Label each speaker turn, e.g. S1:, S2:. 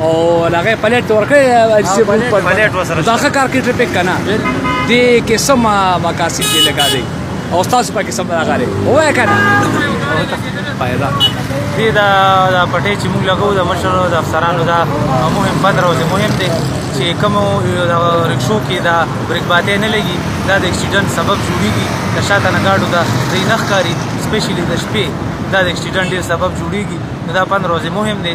S1: او لغه پلیټ ورکړی چې په
S2: پلیټ
S3: وسره
S2: دا ښه کار کې ټریفیک کنه دې کې سم مقاصد دې لګا دی او تاسو په کې سم راغلي وای کنه پیدا
S3: دې دا پټې چې موږ لګو د مشرو د افسرانو دا مهم پندره او مهم دی چې کوم رکشو کې دا بریک باندې نه لګي دا د اکسیډنټ سبب جوړیږي د شاته نه گاډو دا د نخ کاری سپیشلی د شپې دا د اکسیډنټ ډیر سبب جوړیږي دا 15 ورځې مهم دي